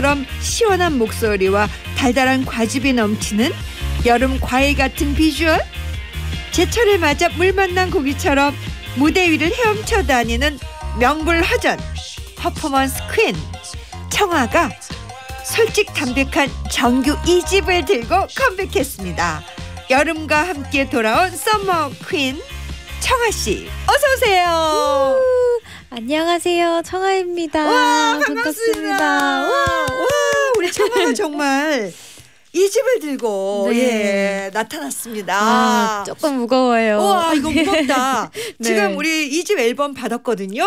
탄산처럼 시원한 목소리와 달달한 과즙이 넘치는 여름 과일 같은 비주얼 제철을 맞아 물 만난 고기처럼 무대 위를 헤엄쳐 다니는 명불허전 퍼포먼스 퀸 청하가 솔직 담백한 정규 2집을 들고 컴백했습니다. 여름과 함께 돌아온 summer queen 청하 씨 어서 오세요. 안녕하세요. 청아입니다. 와 반갑습니다. 와, 와 우리 청아가 정말 이 집을 들고 네. 예 나타났습니다. 아, 조금 무거워요. 와 이거 무겁다. 네. 지금 우리 이 집 앨범 받았거든요.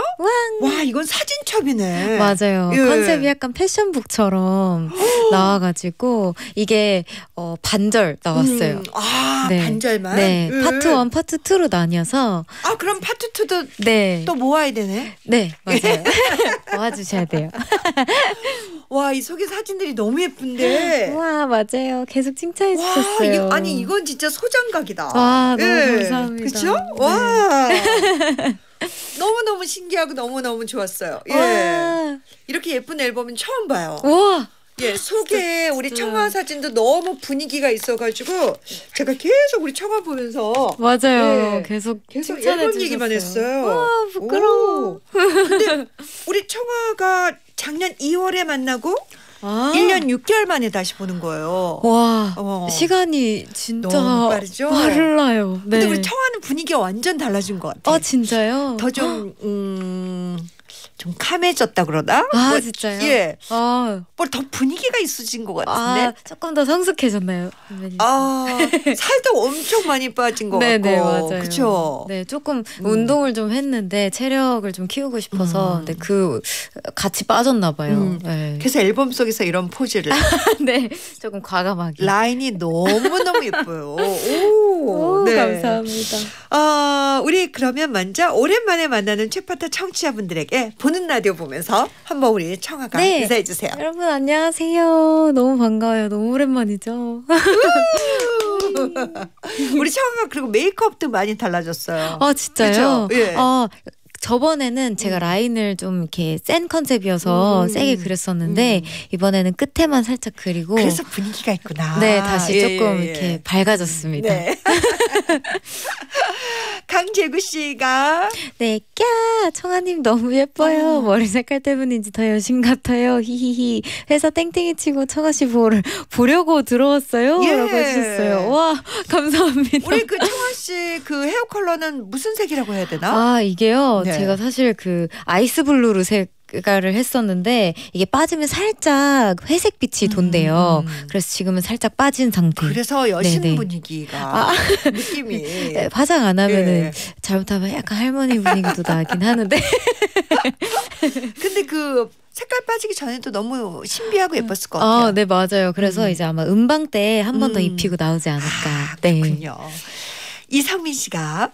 와 이건 사진첩이네. 맞아요. 예. 컨셉이 약간 패션북처럼 나와가지고 이게 어, 반절 나왔어요. 음, 아 네. 반절만. 네, 음. 파트 1, 파트 2로 나뉘어서 아 그럼 파트 2도 네, 또 모아야 되네. 네 맞아요. 도와주셔야 돼요. 와 이 속에 사진들이 너무 예쁜데. 와 맞아요. 계속 칭찬해 와 주셨어요. 이거, 아니 이건 진짜 소장각이다. 와, 너무 감사합니다. 그렇죠? 네. 와. 너무 너무 신기하고 너무 너무 좋았어요. 예. 와, 이렇게 예쁜 앨범은 처음 봐요. 우와. 예, 속에 우리. 청아 사진도 너무 분위기가 있어가지고 제가 계속 우리 청아 보면서 맞아요. 네. 계속 계속 앨범 얘기만. 했어요. 와 부끄러워. 오. 근데 우리 청아가 작년 2월에 만나고 아. 1년 6개월 만에 다시 보는 거예요. 와 어. 시간이 진짜 너무 빠르죠? 빨라요. 네. 근데 우리 청아는 분위기가 완전 달라진 것 같아. 어 진짜요? 더좀 음, 좀 카매졌다 그러나? 아, 뭐, 진짜요? 예, 아, 뭘더 분위기가 있어진 것 같은데. 아 조금 더 성숙해졌나요? 선배님? 아, 살도 엄청 많이 빠진 것 네네 같고. 맞아요. 그렇죠. 네 조금 음. 운동을 좀 했는데 체력을 좀 키우고 싶어서 음. 근데 그 같이 빠졌나 봐요. 음. 네. 그래서 앨범 속에서 이런 포즈를 네 조금 과감하게. 라인이 너무 너무 예뻐요. 오, 오, 네. 감사합니다. 어, 우리 그러면 먼저 오랜만에 만나는 최파타 청취자분들에게 보는 라디오 보면서 한번 우리 청아가 네. 인사해 주세요. 여러분 안녕하세요. 너무 반가워요. 너무 오랜만이죠. 우리 청아가 그리고 메이크업도 많이 달라졌어요. 아 진짜요? 예. 어 저번에는 제가 음. 라인을 좀 이렇게 센 컨셉이어서 음. 세게 그렸었는데 음. 이번에는 끝에만 살짝 그리고 그래서 분위기가 있구나. 네 다시 예, 조금 예, 이렇게 예. 밝아졌습니다. 네. 강재구 씨가 네, 꺄! 청아님 너무 예뻐요. 어. 머리 색깔 때문인지 더 여신 같아요. 히히히. 회사 땡땡이 치고 청아 씨 보를 보려고 들어왔어요. 예. 라고 해주셨어요. 와, 감사합니다. 우리 그 청아 씨 그 헤어 컬러는 무슨 색이라고 해야 되나? 아, 이게요. 네. 제가 사실 그 아이스 블루로 색 깔을 했었는데 이게 빠지면 살짝 회색 빛이 돈대요. 음. 그래서 지금은 살짝 빠진 상태. 그래서 여신 네네. 분위기가 아. 느낌이 네, 화장 안 하면은 예. 잘못하면 약간 할머니 분위기도 나긴 하는데 근데 그 색깔 빠지기 전에도 너무 신비하고 예뻤을 것 같아요. 어, 네 맞아요. 그래서 음. 이제 아마 음방 때 한 번더 음. 입히고 나오지 않을까. 아, 네. 그렇군요. 이상민 씨가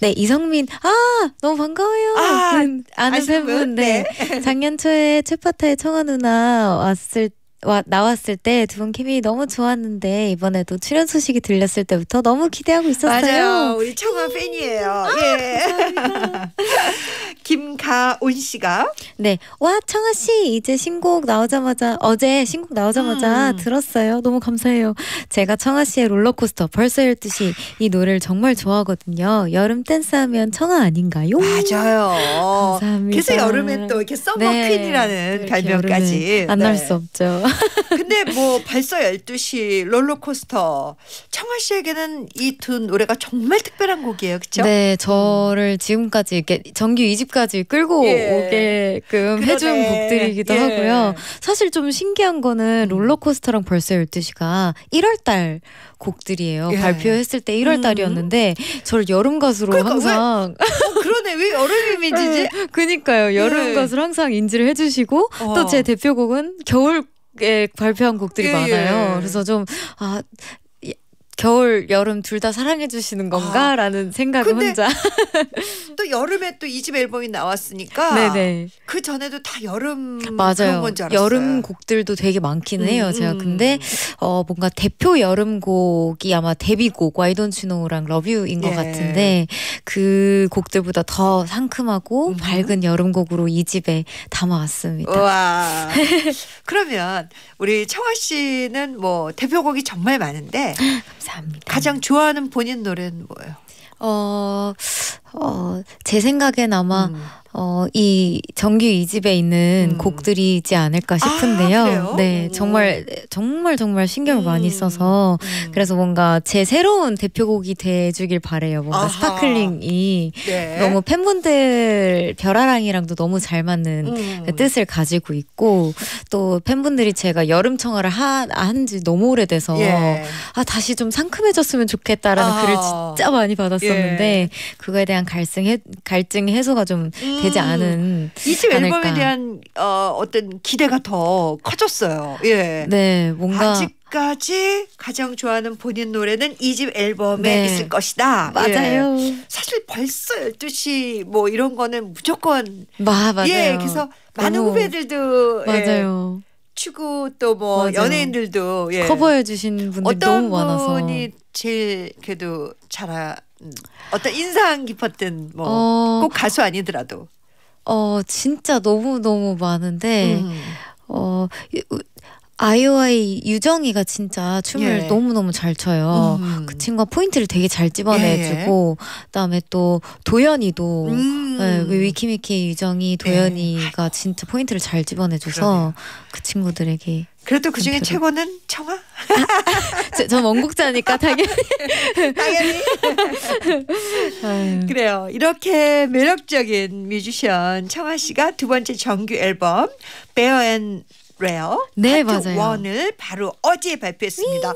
네 이성민 아 너무 반가워요. 아, 음, 아는? 팬분 네. 작년 초에 최파타의 청아 누나 왔을 와, 나왔을 때 두 분 케미 너무 좋았는데 이번에도 출연 소식이 들렸을 때부터 너무 기대하고 있었어요. 맞아요. 우리 청하 팬이에요. 예. 김가온 씨가 네. 와, 청하 씨 이제 신곡 나오자마자 어제 신곡 나오자마자 음. 들었어요. 너무 감사해요. 제가 청하 씨의 롤러코스터 벌써 12시 이 노래를 정말 좋아하거든요. 여름 댄스 하면 청하 아닌가요? 맞아요. 감사합니다. 그래서 여름에 또 이렇게 summer 네. queen이라는 별명까지 만날 네. 수 없죠. 근데 뭐 벌써 12시 롤러코스터 청아 씨에게는 이 두 노래가 정말 특별한 곡이에요. 그렇죠? 네, 저를 지금까지 이렇게 정규 2집까지 끌고 예. 오게끔 해준 그러네. 곡들이기도 예. 하고요. 사실 좀 신기한 거는 음. 롤러코스터랑 벌써 12시가 1월 달 곡들이에요. 예. 발표했을 때 1월 음. 달이었는데 저를 여름 가수로 그러니까 항상 어, 그러네. 왜 여름 이미지지? 그니까요. 여름 예. 가수로 항상 인지를 해주시고 어. 또제 대표곡은 겨울 에 발표한 곡들이 예, 많아요. 예. 그래서 좀 아. 겨울 여름 둘 다 사랑해 주시는 건가라는 생각을 근데 혼자 또 여름에 또 이 집 앨범이 나왔으니까 네네 그 전에도 다 여름 맞아요. 여름 곡들도 되게 많기는 해요 음, 제가 음. 근데 어 뭔가 대표 여름 곡이 아마 데뷔곡 Why Don't You Know랑 Love You인 것 예. 같은데 그 곡들보다 더 상큼하고 음. 밝은 여름 곡으로 이 집에 담아왔습니다. 와. 그러면 우리 청하 씨는 뭐 대표곡이 정말 많은데 감사합니다. 가장 좋아하는 본인 노래는 뭐예요? 어, 어, 제 생각엔 아마 음. 어, 이 정규 2집에 있는 음. 곡들이지 않을까 싶은데요. 아? 네, 오. 정말 정말 정말 신경을 많이 음. 써서 음. 그래서 뭔가 제 새로운 대표곡이 돼주길 바래요. 뭔가 아하. Sparkling이 네. 너무 팬분들 별하랑이랑도 너무 잘 맞는 음. 그 뜻을 가지고 있고 또 팬분들이 제가 여름 청아를 한지 너무 오래돼서 예. 아 다시 좀 상큼해졌으면 좋겠다라는 아. 글을 진짜 많이 받았었는데 예. 그거에 대한 갈등 해, 갈증 해소가 좀 되지 음. 않은 이집 앨범에. 대한 어, 어떤 기대가 더 커졌어요. 예. 네 뭔가 아직까지 가장 좋아하는 본인 노래는 이 집 앨범에 네. 있을 것이다. 맞아요 예. 사실 벌써 12시 뭐 이런 거는 무조건 마 맞아요 예, 그래서 많은 너무 후배들도 예, 맞아요 추구 또 뭐. 연예인들도 예. 커버해 주신 어떤 너무 많아서 분이 제일 그래도 잘 음, 어떤 인상 깊었던 뭐꼭 어, 가수 아니더라도 어 진짜 너무 너무 많은데 음. 어 유- 아이오아이 유정이가 진짜 춤을 예. 너무 너무 잘 춰요. 음. 그 친구가 포인트를 되게 잘 집어내주고 그다음에 또 도연이도 음. 네, 그 위키미키 유정이 도연이가 진짜 포인트를 잘 집어내줘서 그러네요. 그 친구들에게 그래도 그 중에 그래도- 최고는 청하 저- 전 원곡자니까 당연히 당연히. 그래요. 이렇게 매력적인 뮤지션 청하 씨가 두 번째 정규 앨범 Bare and Rare 네, 파트 맞아요. one을 바로 어제 발표했습니다.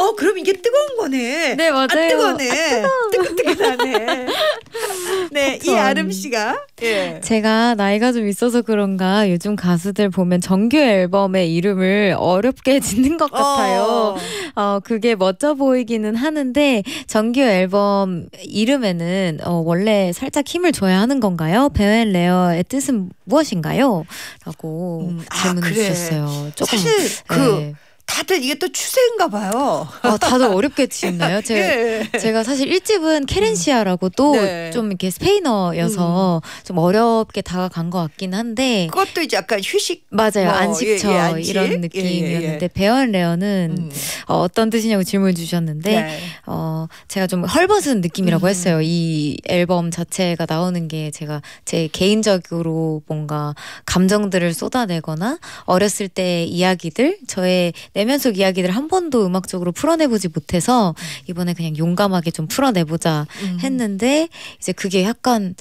어 그럼 이게 뜨거운 거네. 네, 맞아요. 안 뜨거네. 뜨끈뜨끈하네. 네, 이 원. 아름 씨가 예. 제가 나이가 좀 있어서 그런가 요즘 가수들 보면 정규 앨범의 이름을 어렵게 짓는 것 같아요. 어. 어, 그게 멋져 보이기는 하는데 정규 앨범 이름에는 어, 원래 살짝 힘을 줘야 하는 건가요? Bare and Rare의 뜻은 무엇인가요? 라고 음, 아, 질문을 그래. 주셨어요. 조금 사실 그 네. 다들 이게 또 추세인가 봐요. 어, 다들 어렵게 지었나요? 제가 예. 제가 사실 1집은 Querencia라고 또 네. 좀 이렇게 스페인어여서 좀 어렵게 다가간 것 같긴 한데 그것도 이제 약간 휴식 맞아요 뭐, 안식처 예, 예, 안식. 이런 예, 예, 느낌이었는데 예. 베언 레어는 음. 어, 어떤 뜻이냐고 질문 주셨는데 네. 어 제가 좀 헐벗은 느낌이라고 음. 했어요 이 앨범 자체가 나오는 게 제가 제 개인적으로 뭔가 감정들을 쏟아내거나 어렸을 때 이야기들 저의 내 면속 이야기들 한 번도 음악적으로 풀어내보지 못해서 이번에 그냥 용감하게 좀 풀어내보자 음. 했는데 이제 그게 약간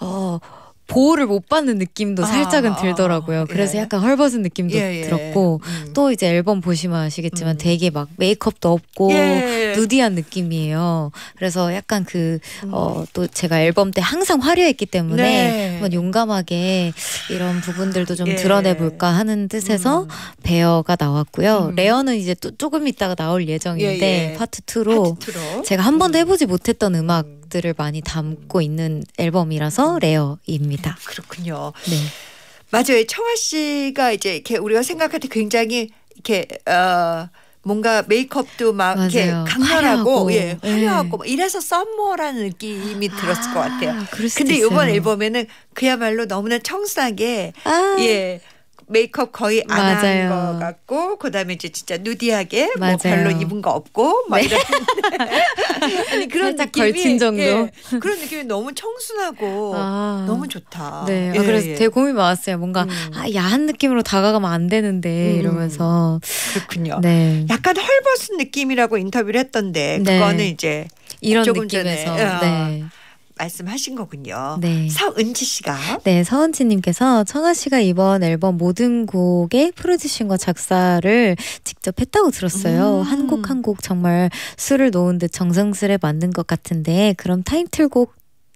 어 보호를 못 받는 느낌도 아, 살짝은 아, 들더라고요. 그래서 예. 약간 헐벗은 느낌도 예, 예. 들었고 음. 또 이제 앨범 보시면 아시겠지만 음. 되게 막 메이크업도 없고 예. nudy한 느낌이에요. 그래서 약간 그 음. 어또 제가 앨범 때 항상 화려했기 때문에 네. 한번 용감하게 이런 부분들도 좀 예. 드러내 볼까 하는 뜻에서 음. Bare가 나왔고요. 음. Rare는 이제 또 조금 있다가 나올 예정인데 예, 예. 파트 2로 파트로. 제가 한 번도 음. 해보지 못했던 음악 들을 많이 담고 있는 앨범이라서 레어입니다. 그렇군요. 네. 맞아요. 청아 씨가 이제 이렇게 우리가 생각할 때 굉장히 이렇게 어 뭔가 메이크업도 막 이렇게 맞아요. 강렬하고 화려하고. 예, 화려하고 네. 막 이래서 썸머라는 느낌이 들었을 것 같아요. 아, 근데. 이번 앨범에는 그야말로 너무나 청순하게 아, 예. 메이크업 거의 안 한. 것 같고 그다음에 이제 진짜 누디하게 뭐 맞아요. 별로 입은 거 없고 막 이런 아니 그런 느낌이 걸친 정도. 예, 그런 느낌이 너무 청순하고 아. 너무 좋다. 네. 아, 예, 그래서 예. 되게 고민 많았어요. 뭔가 음. 아, 야한 느낌으로 다가가면 안 되는데 음. 이러면서 그렇군요. 네. 약간 헐벗은 느낌이라고 인터뷰를 했던데 네. 그거는 이제 이런 조금 전에, 느낌에서 어. 네. 말씀하신 거군요. 네. 서은지 씨가 네, 서은지 님께서 청아 씨가 이번 앨범 모든 곡의 프로듀싱과 작사를 직접 했다고 들었어요. 음. 한곡 한 곡 정말 술을 놓은 듯 정성스레 만든 것 같은데 그럼 타이틀곡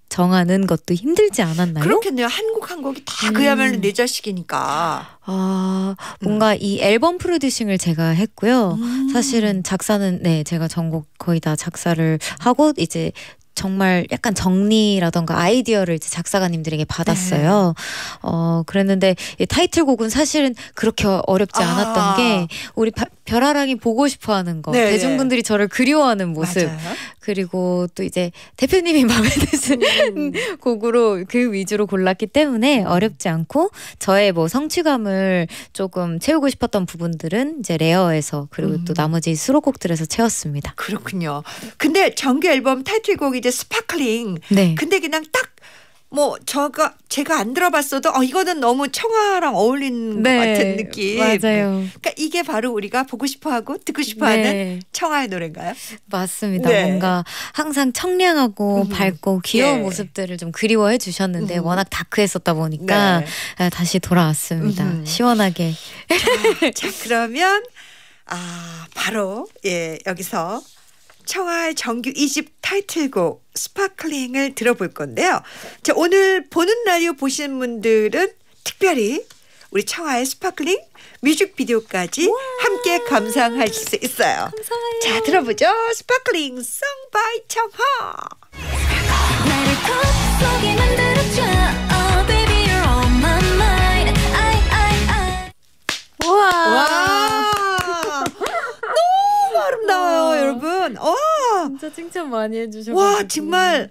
정하는 것도 힘들지 않았나요? 그렇겠네요. 한국 한 곡이 다 그야말로 음. 내 자식이니까. 아, 뭔가 이 앨범 프로듀싱을 제가 했고요. 음. 사실은 작사는 네, 제가 전곡 거의 다 작사를 하고 이제 정말 약간 정리라던가 아이디어를 이제 작사가님들에게 받았어요. 네. 어, 그랬는데 이 타이틀곡은 사실은 그렇게 어렵지 않았던 아. 게 우리 바- 별하랑이 보고 싶어 하는 거. 네, 대중분들이 저를 그리워하는 모습. 맞아요. 그리고 또 이제 대표님이 마음에 드신 음. 곡으로 그 위주로 골랐기 때문에 어렵지 않고 저의 뭐 성취감을 조금 채우고 싶었던 부분들은 이제 Rare에서 그리고 또 음. 나머지 수록곡들에서 채웠습니다. 그렇군요. 근데 정규 앨범 타이틀곡이 이제 Sparkling. 네. 근데 그냥 딱 뭐 저가 제가 안 들어봤어도 어 이거는 너무 청하랑 어울리는 것 같은 느낌. 네. 맞아요. 그러니까 이게 바로 우리가 보고 싶어하고 듣고 싶어하는 네, 청하의 노래인가요? 맞습니다. 네. 뭔가 항상 청량하고 음. 밝고 귀여운 예. 모습들을 좀 그리워해 주셨는데 음. 워낙 dark했었다 보니까 네. 아, 다시 돌아왔습니다. 음흠. 시원하게. 자 그러면 아 바로 예 여기서 청하의 정규 2집 타이틀곡 Sparkling을 들어볼 건데요. 자 오늘 보는 라디오 보시는 분들은 특별히 우리 청하의 Sparkling 뮤직비디오까지 함께 감상할 수 있어요. 감사해요. 자 들어보죠. Sparkling song by 청하. 진짜 칭찬 많이 해주셔서. 와 정말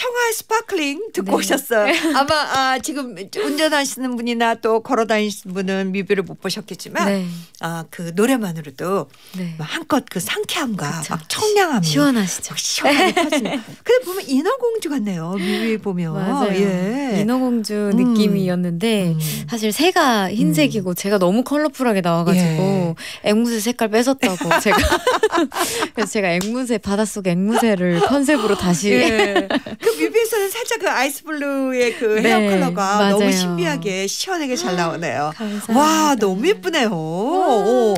청하의 Sparkling 듣고 네. 오셨어요. 아마 아, 지금 운전하시는 분이나 또 걸어 다니시는 분은 뮤비를 못 보셨겠지만 네. 아 그 노래만으로도 네. 막 한껏 그 상쾌함과 그쵸. 막 청량함이 시원하시죠. 막 시원하게 터지는. 근데 보면 인어공주 같네요. 뮤비 보면. 맞아요. 예. 인어공주 음. 느낌이었는데 음. 사실 새가 흰색이고 제가 너무 컬러풀하게 나와가지고 앵무새 색깔 뺏었다고 제가 그래서 제가 앵무새 바닷속 앵무새를 컨셉으로 다시 예. 그 뮤비에서는 살짝 그 아이스블루의 그 헤어 네, 컬러가 맞아요. 너무 신비하게 시원하게 잘 나오네요. 감사합니다. 와 너무 예쁘네요. 오.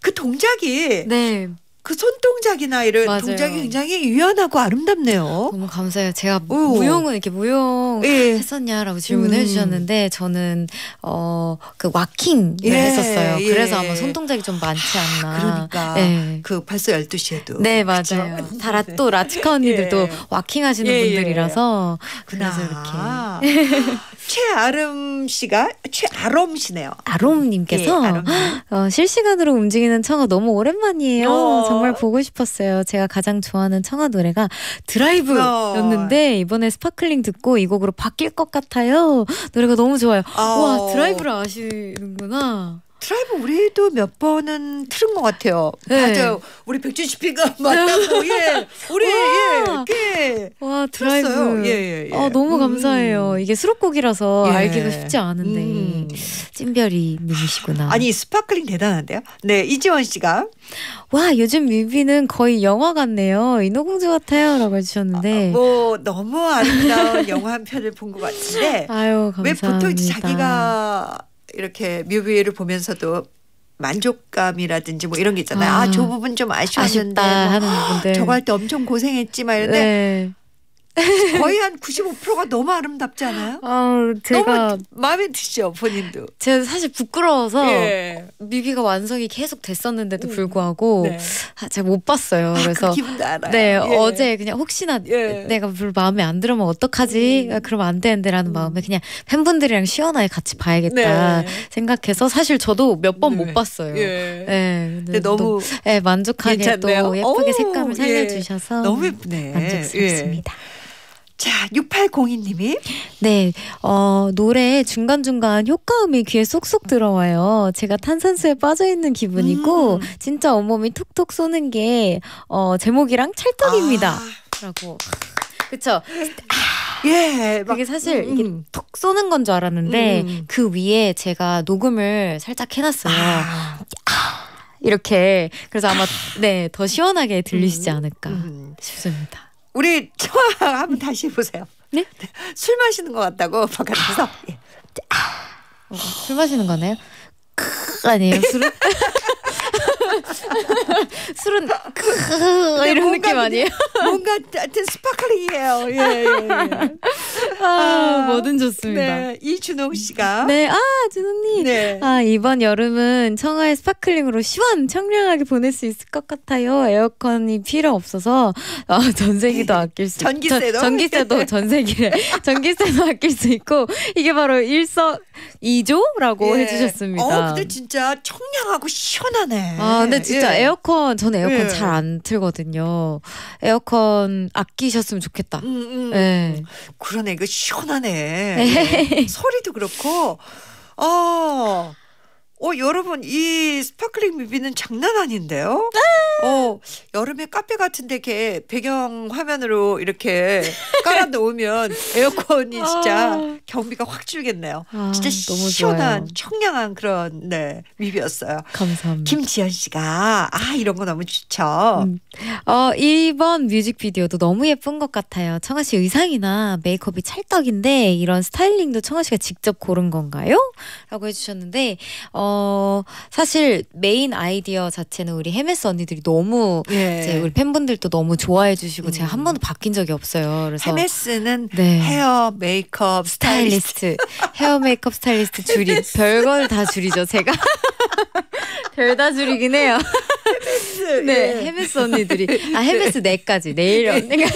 그 동작이 네 그 손동작이나 이런 맞아요. 동작이 굉장히 유연하고 아름답네요. 너무 감사해요. 제가 오. 무용은 이렇게 무용 예. 했었냐라고 질문해 음. 주셨는데 저는 어 그 와킹을 예, 했었어요. 예. 그래서 아마 손동작이 좀 많지 않나. 그러니까 네. 그 벌써 12시에도 네 맞아요. 다라 또 라치카 언니들도 예. 와킹 하시는 예, 예. 분들이라서 그래서 이렇게 최아름 씨가 최아름 씨네요. 아롬님께서 예. 어, 실시간으로 움직이는 청하 너무 오랜만이에요. 어. 정말 보고 싶었어요. 제가 가장 좋아하는 청하 노래가 드라이브였는데 이번에 Sparkling 듣고 이 곡으로 바뀔 것 같아요. 노래가 너무 좋아요. 어. 와 드라이브를 아시는구나. 드라이브 우리도 몇 번은 틀은 것 같아요. 네. 맞아요. 우리 백준 씨 피디가 맞다고 예. 우리 와. 예. 예. 와 드라이브. 들었어요. 예, 예, 예. 아, 너무 음. 감사해요. 이게 수록곡이라서 예. 알기가 쉽지 않은데 음. 찐별이 님이시구나. 아니 Sparkling 대단한데요. 네 이지원 씨가 와 요즘 뮤비는 거의 영화 같네요. 인어공주 같아요라고 해주셨는데. 뭐 너무 아름다운 영화 한 편을 본 것 같은데 아유 감사합니다. 왜 보통 이제 자기가 이렇게 뮤비를 보면서도 만족감이라든지 뭐 이런 게 있잖아요. 아 아, 저 부분 좀 아쉬웠는데 아쉽다 뭐 하는 부분들. 저거 할 때 엄청 고생했지 막 이런데 네. 거의 한 95%가 너무 아름답지 않아요? 아 제가 너무 마음에 드시죠 본인도. 제가 사실 부끄러워서 예. 뮤비가 완성이 계속 됐었는데도 불구하고 네. 아, 제가 못 봤어요. 아, 그래서 그 기분도 알아요. 네 예. 어제 그냥 혹시나 예. 내가 별로 마음에 안 들으면 어떡하지? 음. 아, 그러면 안 되는데라는 마음에 그냥 팬분들이랑 시원하게 같이 봐야겠다 네. 생각해서 사실 저도 몇 번못 네. 봤어요. 예. 네, 근데 너무 네, 만족하게 괜찮네요. 또 예쁘게 오, 색감을 예. 살려주셔서 너무 예쁘네. 만족스럽습니다. 자 6802님이 네, 어, 노래 중간중간 효과음이 귀에 쏙쏙 들어와요. 제가 탄산수에 빠져있는 기분이고, 음. 진짜 온몸이 툭툭 쏘는 게, 어, 제목이랑 찰떡입니다. 아, 라고. 그쵸. 예. 막, 그게 사실 음, 이게 음. 톡 쏘는 건 줄 알았는데, 음. 그 위에 제가 녹음을 살짝 해놨어요. 아, 이렇게. 그래서 아마, 네, 더 시원하게 들리시지 음. 않을까 음. 싶습니다. 우리 청하 한번 다시 해보세요. 네? 술 마시는 것 같다고 바깥에서. 예. 어, 술 마시는 거네요? 크 아니에요 술은? 술은 크 이런 느낌 아니에요? 뭔가 눈 같은 sparkling이에요. 예, 예, 예. 아, 아, 뭐든 좋습니다. 네, 이준홍 씨가 네, 아, 준호님. 네. 아, 이번 여름은 청하의 Sparkling으로 시원, 청량하게 보낼 수 있을 것 같아요. 에어컨이 필요 없어서, 아, 전세기도 아낄 수 전기세도? 전, 전기세도 전세기래. 전기세도 아낄 수 있고, 이게 바로 일석 이조라고 예. 해주셨습니다. 어, 근데 진짜 청량하고 시원하네. 아, 근데 진짜 예. 에어컨, 저는 에어컨 예. 잘안 틀거든요. 에어컨 아끼셨으면 좋겠다. 음, 음. 네. 그러네. 이거 시원하네. 예. 소리도 그렇고. 어. 어, 여러분, 이 Sparkling 뮤비는 장난 아닌데요? 어, 여름에 카페 같은데 이렇게 배경 화면으로 이렇게 깔아 놓으면 에어컨이 진짜 아. 경비가 확 줄겠네요. 아, 진짜 시원한. 청량한 그런, 네, 뮤비였어요. 감사합니다. 김지연 씨가, 아, 이런 거 너무 좋죠. 음. 어, 이번 뮤직비디오도 너무 예쁜 것 같아요. 청아 씨 의상이나 메이크업이 찰떡인데 이런 스타일링도 청아 씨가 직접 고른 건가요? 라고 해주셨는데 어, 사실 메인 아이디어 자체는 우리 헤메스 언니들이 너무 예. 이제 우리 팬분들도 너무 좋아해 주시고 제가 한 음. 번도 바뀐 적이 없어요. 그래서 헤메스는 네. 헤어, 메이크업, 스타일리스트. 스타일리스트, 헤어 메이크업 스타일리스트 줄이 별걸 다 줄이죠. 제가 별다 줄이긴 해요. 네, 예. 헤메스 언니들이 아 헤메스 네까지 네일 언니가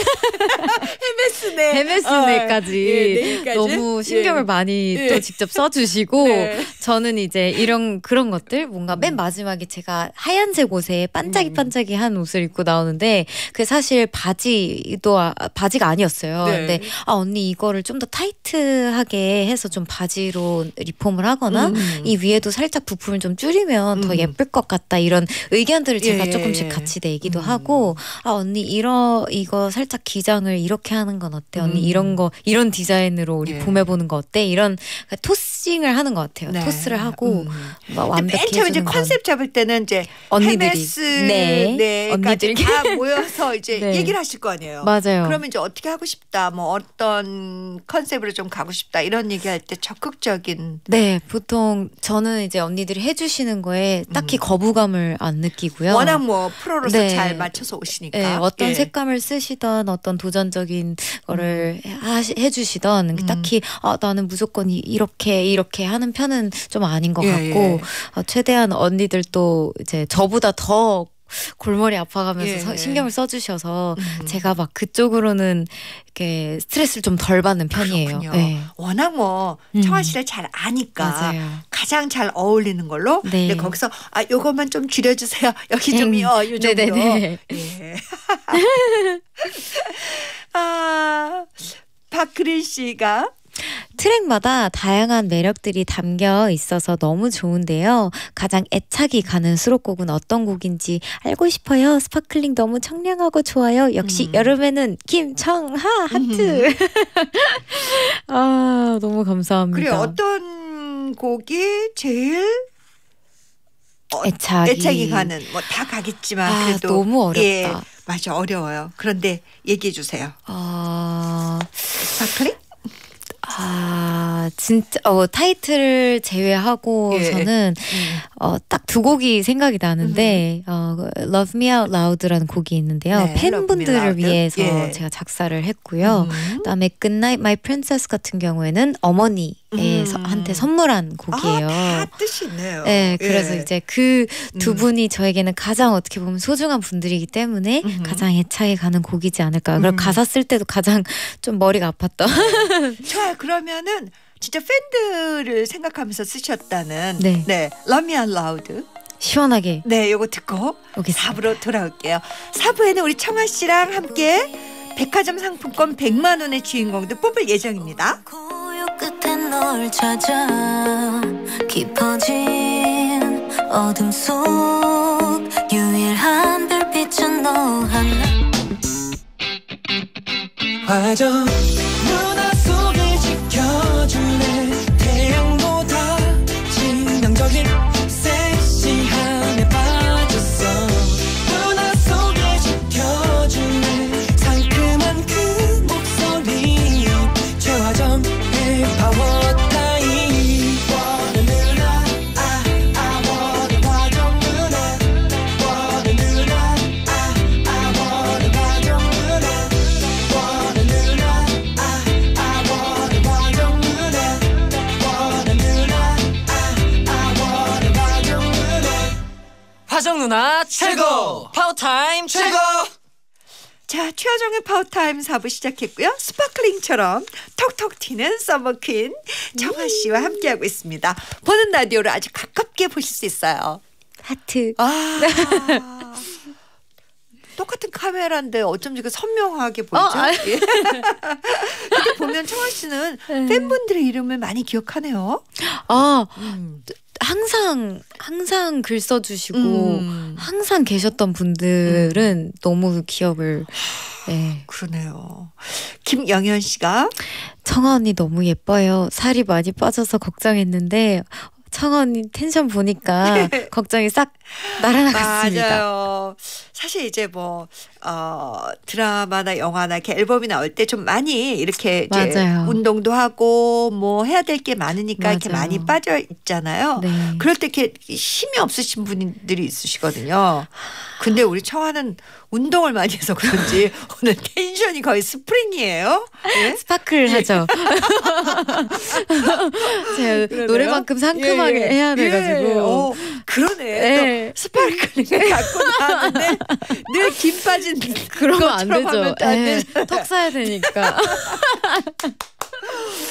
헤메스네. 헤메스 어, 네까지 예, 네일까지? 너무 신경을 예. 많이 예. 또 직접 써주시고 네. 저는 이제 이런 그런 것들 뭔가 맨 마지막에 제가 하얀색 옷에 반짝이 반짝이한 옷을 입고 나오는데 그 사실 바지도 아, 바지가 아니었어요. 네. 근데 아 언니 이거를 좀 더 타이트하게 해서 좀 바지로 리폼을 하거나 음. 이 위에도 살짝 부품을 좀 줄이면 더 음. 예쁠 것 같다 이런 의견들을 제가 예, 조금씩 예. 같이 내기도 음. 하고 아 언니 이러 이거 살짝 기장을 이렇게 하는 건 어때 언니 음. 이런 거 이런 디자인으로 우리 예. 봄에 보는 거 어때 이런 토 싱을 하는 것 같아요 네. 토스를 하고 음. 막 완벽히 맨 처음 이제. 컨셉 잡을 때는 이제 언니들이 헤메스 네, 네까지 언니들이 다 모여서 이제 네. 얘기를 하실 거 아니에요. 맞아요 그러면 이제 어떻게 하고 싶다, 뭐 어떤 컨셉으로 좀 가고 싶다 이런 얘기할 때 적극적인 네 보통 저는 이제 언니들이 해주시는 거에 딱히 음. 거부감을 안 느끼고요 워낙 뭐 프로로서 네. 잘 맞춰서 오시니까 네, 어떤 예. 색감을 쓰시던 어떤 도전적인 거를 하시, 해주시던 음. 딱히 아, 나는 무조건 이- 이렇게 이렇게 하는 편은 좀 아닌 것 예, 같고 예. 어, 최대한 언니들도 이제 저보다 더 골머리 아파가면서 예, 서- 예. 신경을 써주셔서 음. 제가 막 그쪽으로는 이렇게 스트레스를 좀 덜 받는 편이에요. 네. 워낙 뭐 음. 청아 씨를 잘 아니까 맞아요. 가장 잘 어울리는 걸로 네. 근데 거기서 아 요것만 좀 줄여주세요 여기 좀요 음. 요 정도 네네네. 예. 아 박그린 씨가 트랙마다 다양한 매력들이 담겨 있어서 너무 좋은데요. 가장 애착이 가는 수록곡은 어떤 곡인지 알고 싶어요. Sparkling 너무 청량하고 좋아요. 역시 음. 여름에는 김청하 하트. 아 너무 감사합니다. 그래 어떤 곡이 제일 어, 애착이 애착이 가는 뭐 다 가겠지만 아, 그래도 너무 어렵다. 예, 맞아 어려워요. 그런데 얘기해 주세요. 아, Sparkling? 아 진짜 어 타이틀을 제외하고 예. 저는 음. 어, 딱 두 곡이 생각이 나는데 어, Love Me Out Loud라는 곡이 있는데요. 네, 팬분들을. 위해서 예. 제가 작사를 했고요. 음. 그다음에 Goodnight My Princess 같은 경우에는 어머니에 음. 서- 한테 선물한 곡이에요. 아, 다 뜻이 있네요. 네, 그래서 예. 이제 그두 음. 분이 저에게는 가장 어떻게 보면 소중한 분들이기 때문에 음흠. 가장 애착이 가는 곡이지 않을까. 그리고 음. 가사 쓸 때도 가장 좀 머리가 아팠던. 좋아요. 그러면은 진짜 팬들을 생각하면서 쓰셨다는 네. 네, Love Me Out Loud. 시원하게 네, 요거 듣고 오겠습니다. 4부로 돌아올게요. 4부에는 우리 청아 씨랑 함께 백화점 상품권 100만 원의 주인공들 뽑을 예정입니다. 널 찾아 깊어진 어둠 속 유일한 별빛은 너 하나. 화정 최고 파워타임 최고 자, 최화정의 파워타임 4부 시작했고요. Sparkling처럼 톡톡 튀는 서머퀸 청하 씨와 함께하고 있습니다. 보는 라디오를 아주 가깝게 보실 수 있어요. 하트. 아. 똑같은 카메라인데 어쩜 저렇게 선명하게 보이죠? 어, 아. 예. 근데 보면 청하 씨는 네. 팬분들의 이름을 많이 기억하네요. 아 음. 항상 항상 글 써주시고 음. 항상 계셨던 분들은 너무 기억을. 네. 그러네요. 김영현 씨가 청아 언니 너무 예뻐요. 살이 많이 빠져서 걱정했는데 청아 언니 텐션 보니까 걱정이 싹 날아나갔습니다. 맞아요. 사실 이제 뭐 어, 드라마나 영화나 이렇게 앨범이 나올 때 좀 많이 이렇게. 운동도 하고 뭐 해야 될 게 많으니까 이렇게 맞아요. 많이 빠져 있잖아요. 네. 그럴 때 이렇게 힘이 없으신 분들이 있으시거든요. 근데 우리 청하는 운동을 많이 해서 그런지 오늘 텐션이 거의 스프링이에요. 예? sparkle하죠. 제가 그러네요. 노래만큼 상큼하게 예, 예. 해야 돼가지고. 예. 어, 그러네. 예. 또 Sparkling을 갖고 나왔는데 늘 김 빠진 그러면 안 것처럼 되죠. 또안 예. 톡 쏴야 되니까.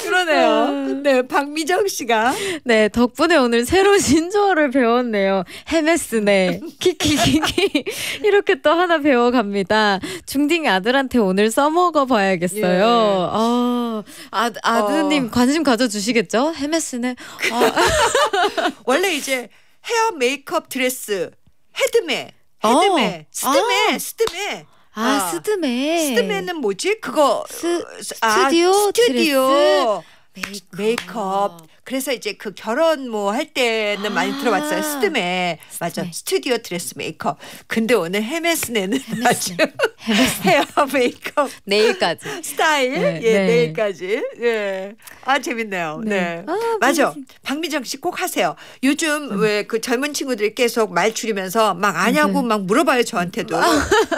그러네요. 네, 박미정 씨가 네, 덕분에 오늘 새로운 신조어를 배웠네요. 헤메스네. 키키키키. 이렇게 또 하나 배워갑니다. 중딩 아들한테 오늘 써먹어 봐야겠어요. 예. 아, 아, 아드님 어. 관심 가져주시겠죠? 헤메스네. 아, 원래 이제 헤어 메이크업 드레스 헤드메 어. 헤드메 스드메 아. 스드메 아, 스드메. 스드메는 뭐지? 그거 스- 아, 스튜디오 스튜디오 메이크업. 메이크업. 그래서 이제 그 결혼 뭐 할 때는 많이 아. 들어봤어요. 스드메. 맞아. 스드메. 스튜디오 드레스 메이크업. 근데 오늘 헤메스네는 아주 헤메스네. 헤메스네. 헤어 메이크업 네일까지. 스타일. 네, 예, 네. 네일까지. 예. 아, 재밌네요. 네. 아, 맞아. 박미정 씨 꼭 하세요. 요즘 왜그 젊은 친구들이 계속 말 줄이면서 막 아냐고 네. 막 물어봐요, 저한테도.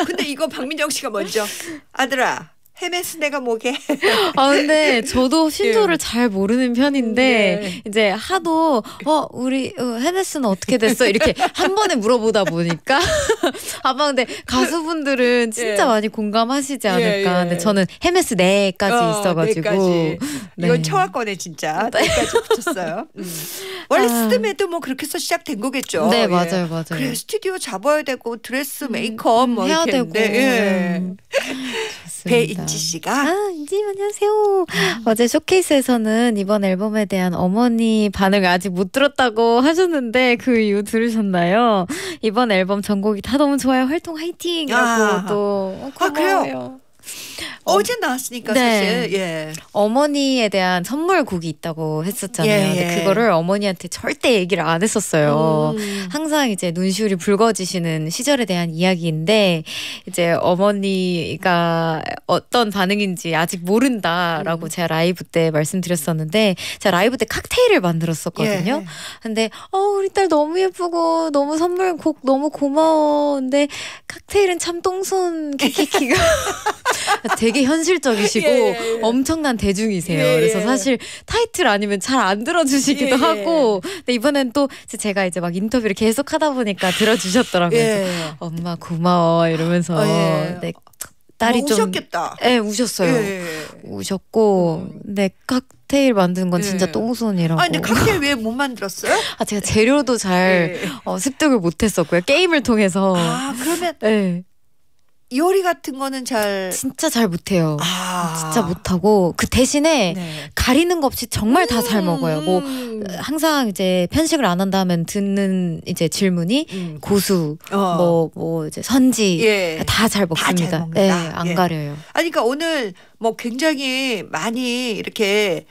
근데 이거 박미정 씨가 먼저 아들아, 헤메스네가 뭐게? 아 근데 저도 신조어를 잘 모르는 편인데 네. 이제 하도 어 우리 어, 헤메스는 어떻게 됐어 이렇게 한 번에 물어보다 보니까 아마 근데 가수분들은 진짜 예. 많이 공감하시지 않을까. 예, 예. 근데 저는 헤메스 네까지 어, 있어가지고. 네. 이건 청하 거네 진짜 네일까지 붙였어요. 음. 원래 아. 스드메도 뭐 그렇게 해서 시작된 거겠죠. 네 예. 맞아요 맞아요. 그래 스튜디오 잡아야 되고 드레스 메이크업 뭐 해야 되고 예. 음. 좋습니다. 배인지 씨가 아, 인지님 안녕하세요. 어제 쇼케이스에서는 이번 앨범에 대한 어머니 반응을 아직 못 들었다고 하셨는데 그 이후 들으셨나요? 이번 앨범 전곡이 다 너무 좋아요. 활동 화이팅이라고 아. 또 어, 아, 그래요? 고마워요. 어제 나왔으니까 네. 사실 예. 어머니에 대한 선물곡이 있다고 했었잖아요. 예, 근데 예. 그거를 어머니한테 절대 얘기를 안 했었어요. 음. 항상 이제 눈시울이 붉어지시는 시절에 대한 이야기인데 이제 어머니가 어떤 반응인지 아직 모른다라고 음. 제가 라이브 때 말씀드렸었는데 제가 라이브 때 칵테일을 만들었었거든요. 예. 근데 어 우리 딸 너무 예쁘고 너무 선물 곡 너무 고마워. 근데 칵테일은 참 똥손 키키키가 되게 현실적이시고 예, 예, 예. 엄청난 대중이세요. 예, 그래서 예. 사실 타이틀 아니면 잘 안 들어주시기도. 하고 근데 이번엔 또 제가 이제 막 인터뷰를 계속 하다 보니까 들어주셨더라고요. 그래서 예. 엄마 고마워 이러면서 어, 예. 네, 딸이 어, 좀 우셨겠다. 예, 우셨어요. 예. 우셨고 음. 근데 칵테일 만든 건 진짜 예. 똥손이라고. 아 근데 칵테일 왜 못 만들었어요? 아, 제가 재료도 잘 예. 어, 습득을 못했었고요. 게임을 통해서. 아 그러면 네, 요리 같은 거는 잘 진짜 잘 못해요. 아. 진짜 못하고 그 대신에 네. 가리는 거 없이 정말 다 잘 먹어요. 뭐 음. 항상 이제 편식을 안 한다 하면 듣는 이제 질문이 음. 고수 어. 뭐뭐 이제 선지 예. 다잘 다잘 먹습니다. 먹는다. 네, 안 예. 가려요. 아니 그러니까 오늘 뭐 굉장히 많이 이렇게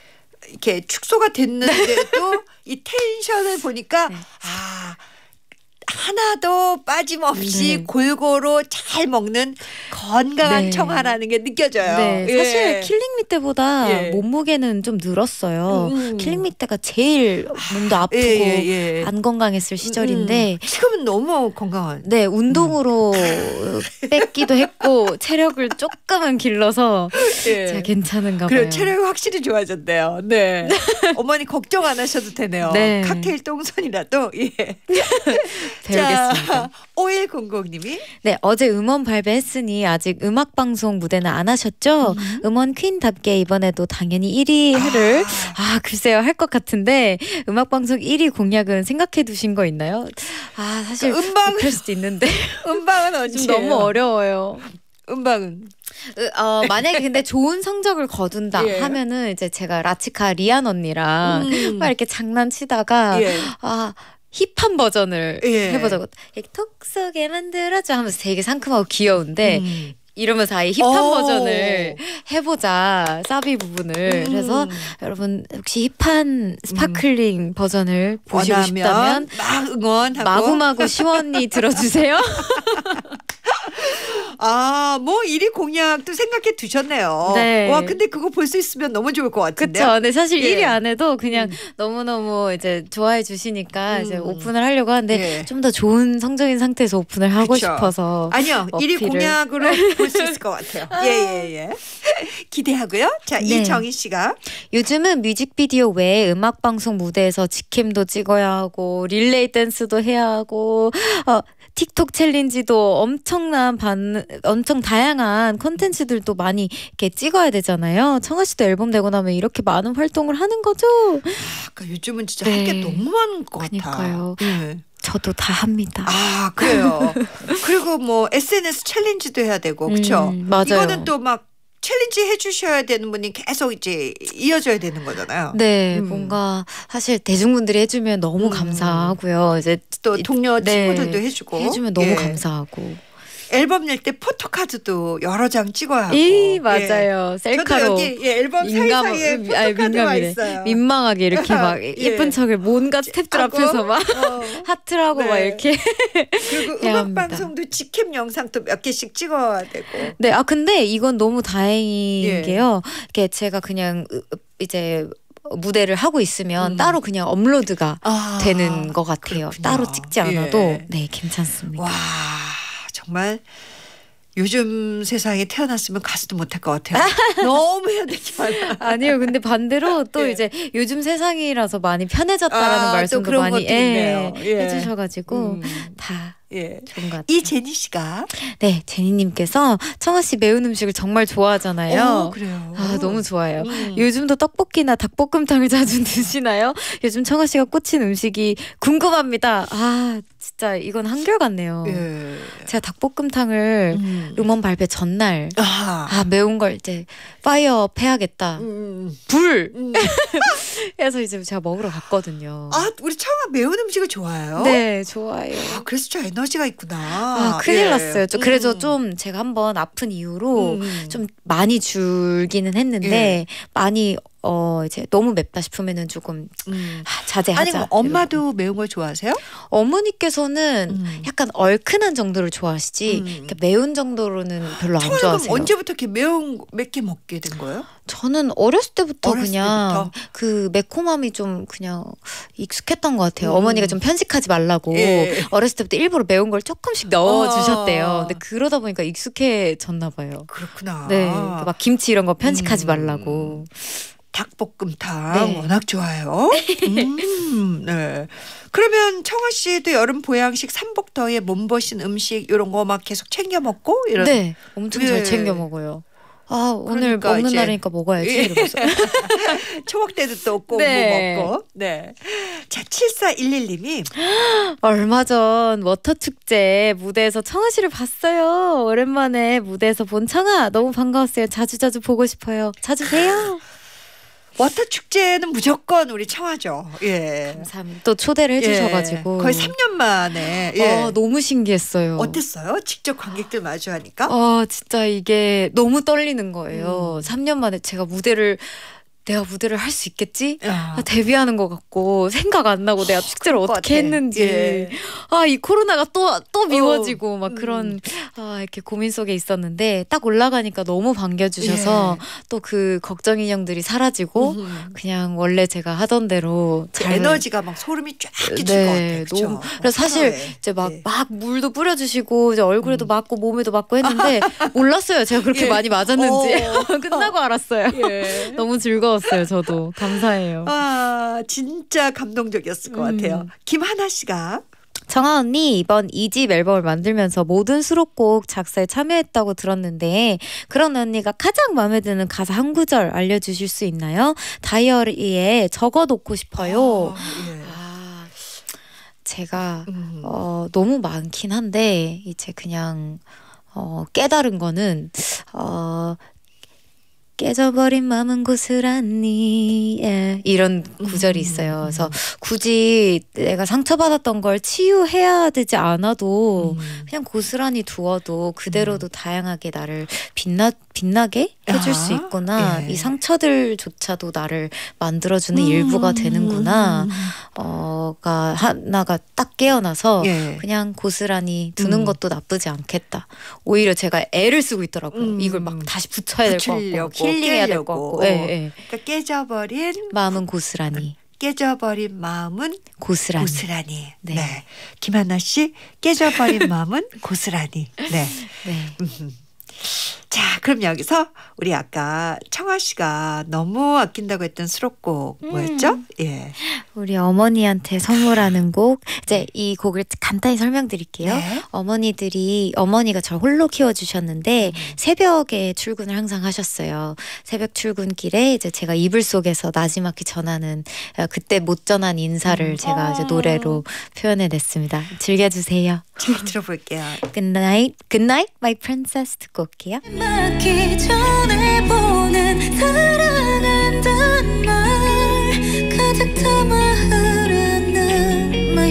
이렇게 축소가 됐는데도 이 텐션을 보니까 네. 아 하나도 빠짐없이 네. 골고루 잘 먹는 건강한 네. 청하라는 게 느껴져요. 네, 예. 사실 킬링미 때보다 예. 몸무게는 좀 늘었어요. 음. Killing Me 때가 제일 몸도 아프고 예, 예, 예. 안 건강했을 시절인데 음, 지금은 너무 건강한. 네, 운동으로 뺐기도 했고 체력을 조금은 길러서 예. 제가 괜찮은가 그래 봐요. 체력이 확실히 좋아졌대요. 네. 어머니 걱정 안 하셔도 되네요. 네. 칵테일 똥손이라도 예. 배우겠습니다. 5100님이 네, 어제 음원 발매했으니 아직 음악 방송 무대는 안 하셨죠? 음. 원 퀸답게 이번에도 당연히 1위를 아, 글쎄요 할 것 같은데 음악 방송 1위 공약은 생각해 두신 거 있나요? 아, 사실 그 음방은- 못할 수도 있는데 음방은 좀 언제 너무 어려워요. 음방은 으, 어, 만약에 근데 좋은 성적을 거둔다 예. 하면은 이제 제가 라치카 리안 언니랑 음. 막 이렇게 장난치다가 예. 아 힙한 버전을 예. 해보자고 톡 속에 만들어줘 하면서 되게 상큼하고 귀여운데 음. 이러면서 아예 힙한 오. 버전을 해보자 사비 부분을 음. 그래서 여러분 혹시 힙한 Sparkling 버전을 보시고 싶다면 막 응원하고 마구마구 시원히 들어주세요. 아, 뭐 1위 공약도 생각해 두셨네요. 네. 와, 근데 그거 볼 수 있으면 너무 좋을 것 같은데. 그쵸. 근데 사실 예. 1위 안 해도 그냥 음. 너무너무 이제 좋아해 주시니까 이제 음. 오픈을 하려고 하는데 예. 좀더 좋은 성적인 상태에서 오픈을 하고 그쵸. 싶어서 아니요, 1위 어필을. 공약으로 볼 수 있을 것 같아요. 예, 예, 예. 기대하고요. 자, 네. 이정희 씨가 요즘은 뮤직비디오 외에 음악 방송 무대에서 직캠도 찍어야 하고 릴레이 댄스도 해야 하고 어 틱톡 챌린지도 엄청난 반 엄청 다양한 컨텐츠들도 많이 이렇게 찍어야 되잖아요. 청하 씨도 앨범 내고 나면 이렇게 많은 활동을 하는 거죠? 아까 요즘은 진짜 네. 할게 너무 많은 것 같아. 그니까요. 예. 저도 다 합니다. 아, 그래요. 그리고 뭐 SNS 챌린지도 해야 되고, 그렇죠? 음, 맞아요. 이거는 또막 챌린지 해주셔야 되는 분이 계속 이제 이어져야 되는 거잖아요. 네, 음. 뭔가 사실 대중분들이 해주면 너무 음. 감사하고요. 이제 또 동료 네, 친구들도 해주고 해주면 너무 예. 감사하고. 앨범 낼 때 포토카드도 여러 장 찍어야 하고. 이 예. 맞아요. 저도 셀카로 여기 예, 앨범 민감- 사이사이에 아니, 포토카드가 민감이래. 있어요. 민망하게 이렇게 막 예. 예쁜 척을 온갖 스탭들 하고, 앞에서 막 어. 하트를 하고 막 네. 이렇게. 그리고 음악. 방송도 직캠 영상 또몇 개씩 찍어야 되고. 네, 아 근데 이건 너무 다행인 예. 게요. 이게 제가 그냥 이제 무대를 하고 있으면 음. 따로 그냥 업로드가 아, 되는 것 같아요. 그렇군요. 따로 찍지 않아도 예. 네 괜찮습니다. 와 정말 요즘 세상에 태어났으면 가수도 못할 것 같아요. 너무 해야 되지 않아. 아니요, 근데 반대로 또 예. 이제 요즘 세상이라서 많이 편해졌다라는 아, 또 말씀도 많이 있네요. 예. 해주셔가지고 음, 다 예. 좋은 것 같아요. 이 제니 씨가 네, 제니님께서 청하 씨 매운 음식을 정말 좋아하잖아요. 어, 그래요. 아 너무 좋아요. 음. 요즘도 떡볶이나 닭볶음탕을 자주 드시나요? 요즘 청하 씨가 꽂힌 음식이 궁금합니다. 아 진짜 이건 한결 같네요. 예. 제가 닭볶음탕을 음. 음원 발표 전날 아. 아 매운 걸 이제 파이어업 해야겠다. 음. 불 음. 해서 이제 제가 먹으러 갔거든요. 아, 우리 청아 매운 음식을 좋아해요? 네, 좋아요. 아, 그래서 좀 에너지가 있구나. 아, 큰일 예. 났어요. 저 그래서 음. 좀 제가 한번 아픈 이후로 음. 좀 많이 줄기는 했는데 예. 많이 어 이제 너무 맵다 싶으면은 조금 음. 아, 자제하자. 아니 뭐 엄마도 매운 걸 좋아하세요? 이러고. 어머니께서는 음. 약간 얼큰한 정도를 좋아하시지 음. 매운 정도로는 별로 안 그럼 좋아하세요. 언제부터 이렇게 매운 맵게 먹게 된 거예요? 저는 어렸을 때부터 어렸을 그냥 때부터? 그 매콤함이 좀 그냥 익숙했던 것 같아요. 음. 어머니가 좀 편식하지 말라고 예. 어렸을 때부터 일부러 매운 걸 조금씩 넣어 주셨대요. 아. 근데 그러다 보니까 익숙해졌나 봐요. 그렇구나. 네, 막 김치 이런 거 편식하지 음. 말라고. 닭볶음탕 네. 워낙 좋아요. 음, 네. 그러면 청아 씨도 여름 보양식 삼복더위에 몸보신 음식 이런 거 막 계속 챙겨 먹고 이런. 네, 엄청 예. 잘 챙겨 먹어요. 아 오늘 그러니까 먹는 이제- 날이니까 먹어야지. 예. 초밥때도 또꼭 네. 먹고. 네. 자, 7411님이 얼마 전 워터 축제 무대에서 청하 씨를 봤어요. 오랜만에 무대에서 본 청하 너무 반가웠어요. 자주 자주 보고 싶어요. 자주 봬요. 워터 축제는 무조건 우리 청하죠. 예. 감사합니다. 또 초대를 해주셔가지고 예. 거의 3년 만에. 예. 아, 너무 신기했어요. 어땠어요? 직접 관객들 마주하니까? 아 진짜 이게 너무 떨리는 거예요. 음. 3년 만에 제가 무대를 내가 무대를 할 수 있겠지? 아, 아, 데뷔하는 것 같고 생각 안 나고 내가 축제를 그럴 것 어떻게. 했는지 예. 아이 코로나가 또 또 미워지고 막 음. 그런 아 이렇게 고민 속에 있었는데 딱 올라가니까 너무 반겨주셔서 또그 걱정 인형들이 사라지고 예. 음. 그냥 원래 제가 하던 대로 그 잘 에너지가 막 소름이 쫙 끼칠 것 네, 같아요. 너무 그래서 사실 이제 막 예. 막 물도 뿌려주시고 이제 얼굴에도 맞고 몸에도 맞고 했는데 몰랐어요 제가 그렇게 예. 많이 맞았는지 어. 끝나고 알았어요. 예. 너무 즐거 웠어요 저도 감사해요. 아 진짜 감동적이었을 것 음. 같아요. 김하나 씨가 정아 언니 이번 2집 앨범을 만들면서 모든 수록곡 작사에 참여했다고 들었는데 그런 언니가 가장 마음에 드는 가사 한 구절 알려주실 수 있나요? 다이어리에 적어놓고 싶어요. 아, 예. 아, 제가 음. 어, 너무 많긴 한데 이제 그냥 어, 깨달은 거는 어, 깨져버린 마음은 고스란히 예, 이런 구절이 있어요. 그래서 굳이 내가 상처받았던 걸 치유해야 되지 않아도 음. 그냥 고스란히 두어도 그대로도 다양하게 나를 빛나 빛나게 해줄 수 아, 있구나. 예. 이 상처들조차도 나를 만들어주는 일부가 되는구나. 음. 어가 하나가 딱 깨어나서 예. 그냥 고스란히 두는 음. 것도 나쁘지 않겠다. 오히려 제가 애를 쓰고 있더라고요. 음. 이걸 막 다시 붙여야 될 것 같고 힐링해야 될것 깨려고. 같고. 예, 예. 그러니까 깨져버린 마음은 고스란히 깨져버린 마음은 고스란히. 고스란히. 네. 네. 김하나 씨 깨져버린 마음은 고스란히. 네. 네. 자, 그럼 여기서 우리 아까 청아 씨가 너무 아낀다고 했던 수록곡 뭐였죠? 음. 예. 우리 어머니한테 선물하는 곡 이제 이 곡을 간단히 설명드릴게요. 네. 어머니들이 어머니가 저 홀로 키워 주셨는데 새벽에 출근을 항상 하셨어요. 새벽 출근길에 이제 제가 이불 속에서 나지막히 전하는 어, 그때 못 전한 인사를 음. 제가 이제 어. 노래로 표현해 냈습니다. 즐겨 주세요. 잘 들어볼게요. Good night, good night, my princess 듣고 올게요.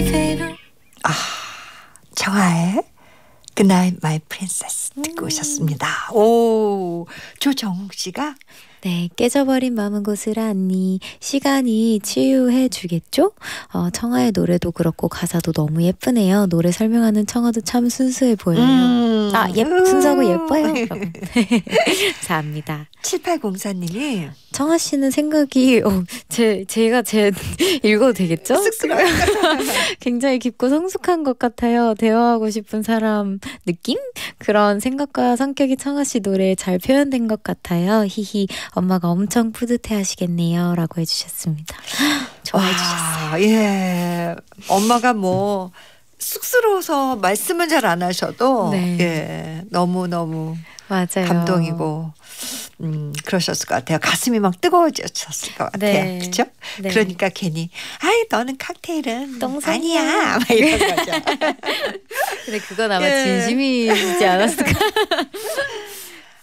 Favorite. 청아의 Good Night My Princess 듣고 음. 오셨습니다. 오, 조정욱 씨가 네, 깨져버린 마음은 고스란히 시간이 치유해 주겠죠? 어, 청아의 노래도 그렇고 가사도 너무 예쁘네요. 노래 설명하는 청아도 참 순수해 보여요. 음. 아, 예, 순수하고 예뻐요. 여러분. 감사합니다. 7804님이 청아 씨는 생각이 어, 제 제가 제 읽어도 되겠죠? 굉장히 깊고 성숙한 것 같아요. 대화하고 싶은 사람 느낌? 그런 생각과 성격이 청아 씨 노래에 잘 표현된 것 같아요. 히히 엄마가 엄청 뿌듯해 하시겠네요라고 해주셨습니다. 좋아해 주셨어요. 와, 예. 엄마가 뭐 쑥스러워서 말씀은 잘 안 하셔도 네. 예. 너무 너무 맞아요. 감동이고 음, 그러셨을 것 같아요. 가슴이 막 뜨거워졌을 것 같아요. 네. 그렇죠? 네. 그러니까 괜히 아이 너는 칵테일은 똥손이야. 아니야. 막 이런 거죠. 근데 그건 아마 예. 진심이지 않았을까?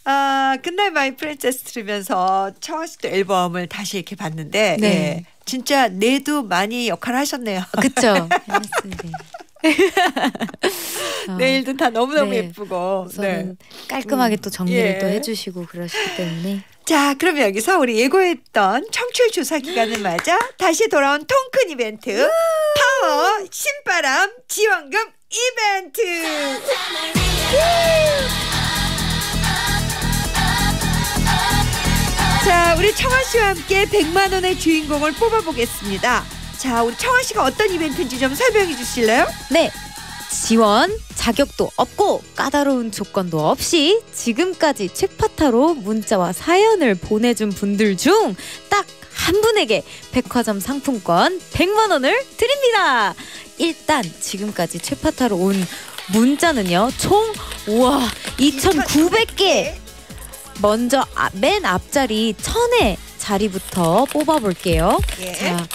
아, 끝날 마이 프린세스 들으면서 씨도 앨범을 다시 이렇게 봤는데 네. 예. 진짜 내도 많이 역할 하셨네요. 알 내일도 다 너무너무 네. 예쁘고. 네. 깔끔하게 또 정리를 예. 또 해주시고 그러시기 때문에 자, 그럼 여기서 우리 예고했던 청취율 조사 기간을 맞아 다시 돌아온 통큰 이벤트 파워 신바람 지원금 이벤트. 자, 우리 청아 씨와 함께 100만 원의 주인공을 뽑아보겠습니다. 자, 우리 청아 씨가 어떤 이벤트인지 좀 설명해 주실래요? 네. 지원 자격도 없고 까다로운 조건도 없이 지금까지 책파타로 문자와 사연을 보내준 분들 중 딱 한 분에게 백화점 상품권 100만 원을 드립니다. 일단 지금까지 책파타로 온 문자는요 총 우와 2,900개. 먼저 아- 맨 앞자리 천의 자리부터 뽑아볼게요. 예. 자,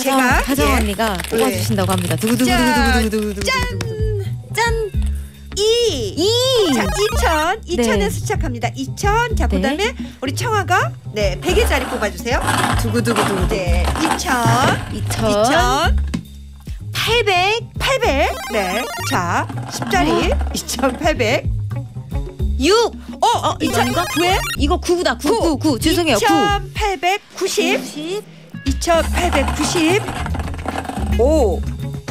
제가, 하정, 하정 예. 언니가 뽑아주신다고 합니다. 두구두구두구두구두구두구. 짠! 이. 이. 자, 2000, 2000에서 네. 시작합니다. 2000. 자, 네. 그다음에 우리 청아가 네, 100의 자리 뽑아 주세요. 두구두구두구. 네. 2000. 2000. 800. 800. 네. 자, 10자리. 2800. 6. 어, 어, 이거 2000 아닌가? 9에 이거 9다. 9, 9, 9. 죄송해요. 9. 2890. 90. 2890. 오. 어,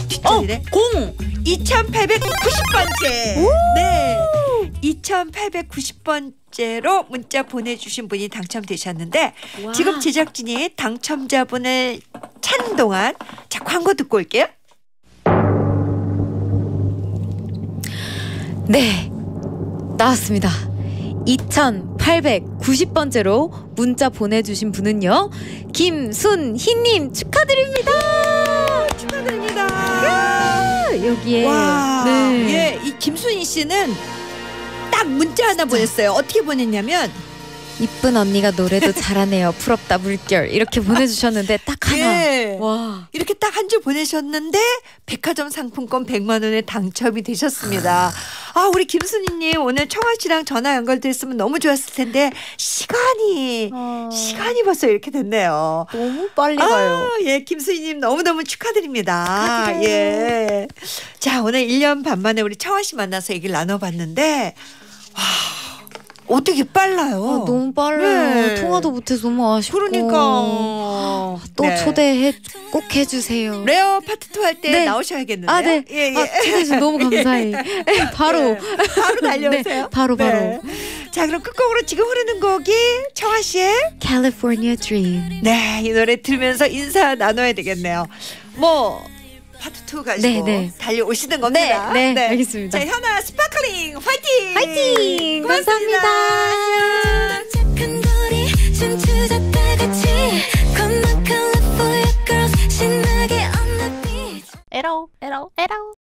뒷자리네. 0. 2890번째. 네. 2890번째로 문자 보내주신 분이 당첨되셨는데 지금 제작진이 당첨자분을 찾는 동안 자 광고 듣고 올게요. 네. 나왔습니다. 2890번째로 문자 보내주신 분은요. 김순희님 축하드립니다. 축하드립니다. 여기에. 와, 네. 예, 이 김순희 씨는 딱 문자 하나 보냈어요. 어떻게 보냈냐면 이쁜 언니가 노래도 잘하네요. 부럽다 물결 이렇게 보내주셨는데 딱 하나. 예. 와. 이렇게 딱 한 줄 보내셨는데 백화점 상품권 100만 원에 당첨이 되셨습니다. 아 우리 김순희님 오늘 청아 씨랑 전화 연결됐으면 너무 좋았을 텐데 시간이 시간이 벌써 이렇게 됐네요. 너무 빨리 아, 예, 김수희님 너무 너무 축하드립니다. 축하드려요. 예. 자, 오늘 1년 반 만에 우리 청아 씨 만나서 얘기를 나눠봤는데, 와, 어떻게 빨라요? 아, 너무 빨라요. 네. 통화도 못해서 너무 아쉽고. 그러니까. 또 네. 초대해 꼭 해주세요. Rare Part 2 할 때 네. 나오셔야겠는데요. 아, 네. 예, 예. 아, 초대해주셔서 너무 감사해. 네, 바로. 예, 바로 달려오세요. 네, 바로, 바로. 네. 자, 그럼 끝곡으로 지금 흐르는 곡이 청하 씨의 California Dream. 네, 이 노래 들으면서 인사 나눠야 되겠네요. 뭐 파트 2 가지고 네, 네. 달려오시는 겁니다. 네, 네, 알겠습니다. 자, 청하 Sparkling 화이팅! 화이팅! 고맙습니다. 감사합니다. 에라오 에라오 에라오